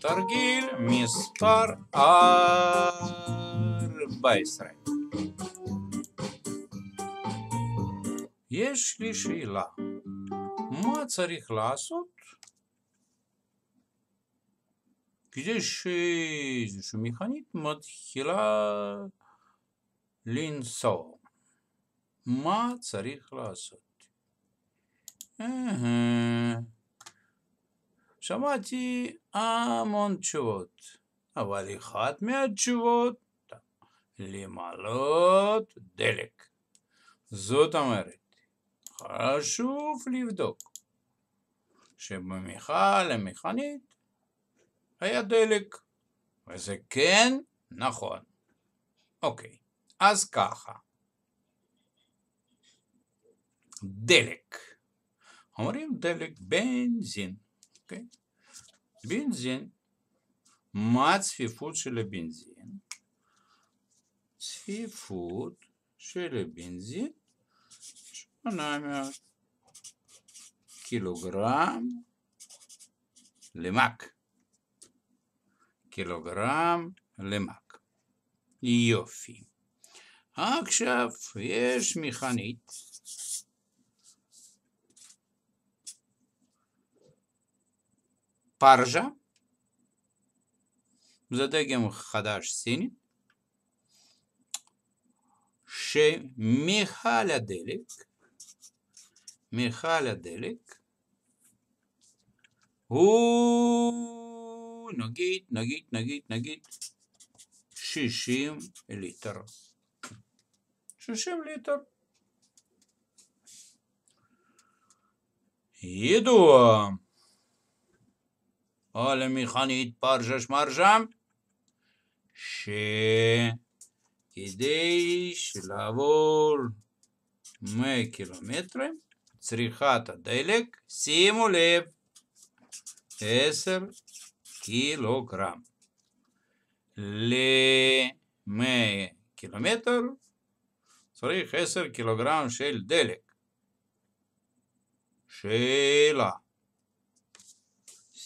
תרגיל מספר 14 יש לי שאלה, מה צריך לעשות כדי שאיזושהי מכנית מתחילה לנסוע? מה צריך לעשות? שמעתי המון תשובות, אבל אחת מהתשובות למלות דלק. זאת אומרת, חשוב לבדוק שבמכל המכנית היה דלק, וזה כן נכון. אוקיי, אז ככה. דלק. אומרים דלק בנזין, אוקיי? בנזין, מה הצפיפות של הבנזין? צפיפות של הבנזין 800 קילוגרם למ"ק. קילוגרם למ"ק. יופי. עכשיו יש מכנית פרג'ה, זה דגם חדש סיני, שמכל הדלק, מכל הדלק, הוא נגיד, נגיד, נגיד, נגיד, 60 ליטר. 60 ליטר. ידוע. או למכנית פרשה שמרשה, שכדי לעבור 100 קילומטרים, צריכת הדלק, שימו לב, 10 קילוגרם. ל-100 קילומטר צריך 10 קילוגרם של דלק. שאלה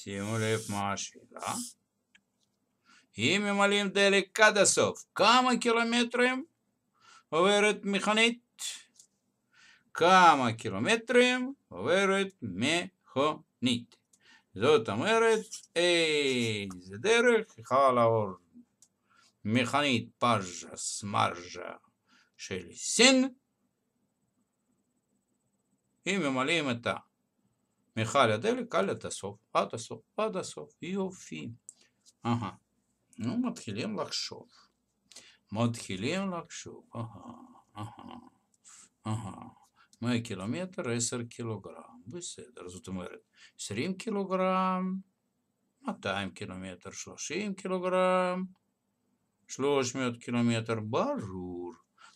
שימו לב מה השאלה. אם ממלאים דלק עד הסוף, כמה קילומטרים עוברת מכונית? כמה קילומטרים עוברת מכונית? זאת אומרת, איזה דרך יכולה לעבור מכונית פאז'ה סמאז'ה של סין אם ממלאים את עד הסוף, עד הסוף, עד הסוף, יופי. אהה, נו מתחילים לחשוב. מתחילים לחשוב, אהה, אהה, אהה. 100 קילומטר, 10 קילוגרם, בסדר, זאת אומרת 20 קילוגרם, 200 קילומטר, 30 קילוגרם, 300 קילומטר, ברור.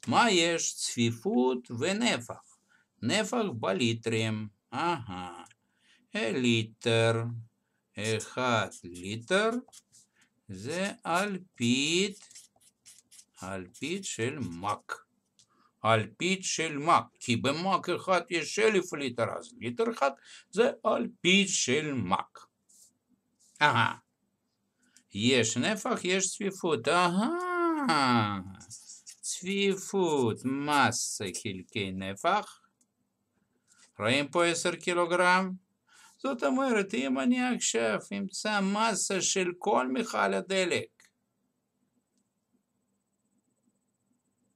מה יש? צפיפות ונפח. נפח בליטרים, אהה. ליטר, אחד ליטר, זה אלפית, אלפית של מק. אלפית של מק, כי במק אחד יש אלף ליטר, אז ליטר אחד זה אלפית של מק. אהה. יש נפח, יש צפיפות, אהה. צפיפות, מסה חלקי נפח. רואים פה 10 קילוגרם? זאת אומרת, אם אני עכשיו אמצא מסה של כל מכל הדלק,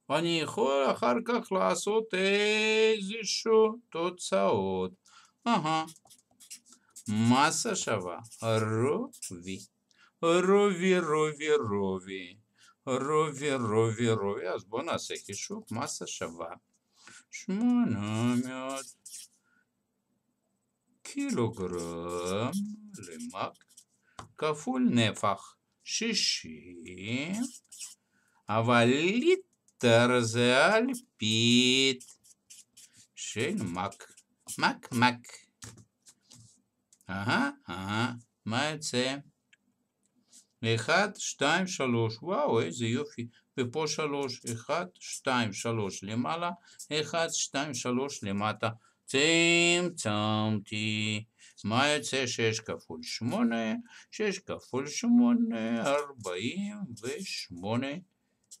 אני יכול אחר כך לעשות איזשהו תוצאות. אהה, מסה שווה רובי, רובי, רובי, רובי, רובי, רובי, רובי, אז בואו נעשה חישוב, מסה שווה שמונה מאות קילוגרם למ"ק כפול נפח שישים, אבל ליטר זה אלפית של מ"ק, מ"ק, מ"ק. אהה, אהה, מה יוצא? אחד, שתיים, שלוש, וואו, איזה יופי. ופה שלוש, אחד, שתיים, שלוש למעלה, אחד, שתיים, שלוש למטה. צמצמתי. מה יוצא שש כפול שמונה? שש כפול שמונה, ארבעים ושמונה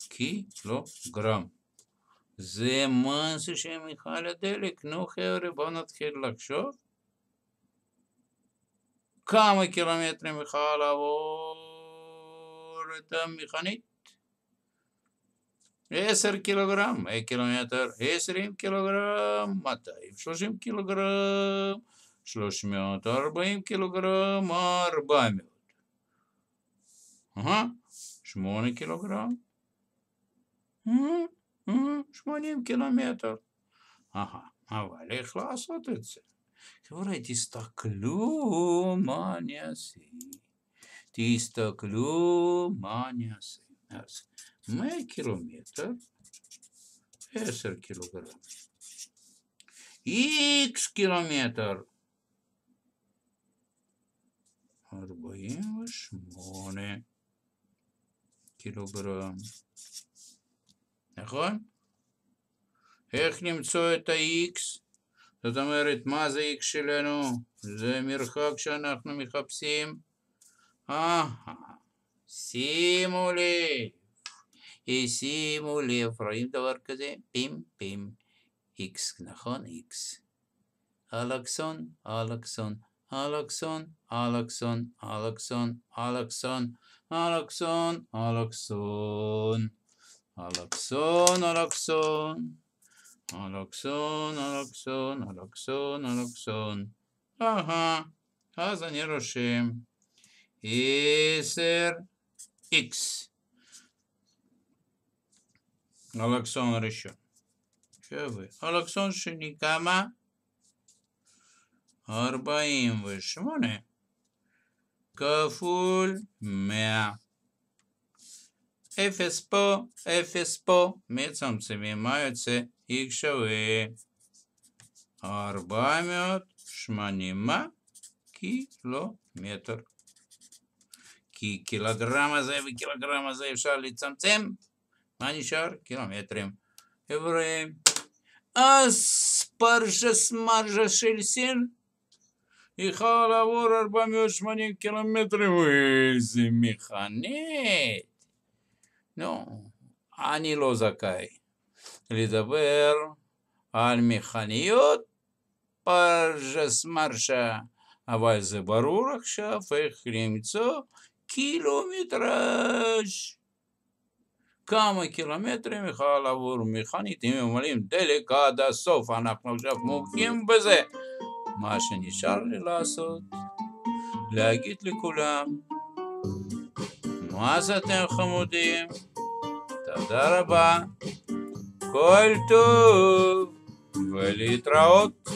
קילוגרם. זה מה זה שמיכל הדלק. נו חבר'ה, בואו נתחיל לחשוב. כמה קילומטרים יכולה לעבור את המכנית? עשר קילוגרם, קילומטר, עשרים קילוגרם, מאתיים שלושים קילוגרם, שלוש מאות ארבעים קילוגרם, ארבע מאות. שמונה קילוגרם. שמונים קילומטר. אבל איך לעשות את זה? חבר'ה, תסתכלו מה אני אעשה. תסתכלו מה אני אעשה. אז 100 קילומטר, 10 קילוגרם. איקס קילומטר, 48 קילוגרם. נכון? איך למצוא את ה-X? זאת אומרת, מה זה X שלנו? זה מרחק שאנחנו מחפשים. אה, שימו לב. שימו לב, רואים דבר כזה? פים פים. X, נכון? X. אלכסון, אלכסון, אלכסון, אלכסון, אלכסון, אלכסון, אלכסון, אלכסון. אלכסון, אלכסון, אלכסון, אלכסון, אלכסון, אלכסון. אהה, אז אני רושם עשר איקס. אלכסון הראשון. שווה. אלכסון שני כמה? ארבעים ושמונה כפול מאה. אפס פה, אפס פה, מצמצמים, מה יוצא? x שווה 480 קילומטר. כי קילוגרם הזה וקילוגרם הזה אפשר לצמצם, מה נשאר? קילומטרים. חבר'ה, אז פרשה סמרשה של סין יכולה לעבור 480 קילומטרים, איזה מכנית. נו, אני לא זכאי לדבר על מכניות פרשס מרשה, אבל זה ברור עכשיו איך למצוא קילומטראז'. כמה קילומטרים יכולה לעבור מכנית אם ממלאים דלק עד הסוף, אנחנו עכשיו מומחים בזה. מה שנשאר לי לעשות, להגיד לכולם מה זה אתם חמודים? תודה רבה. כל טוב ולהתראות.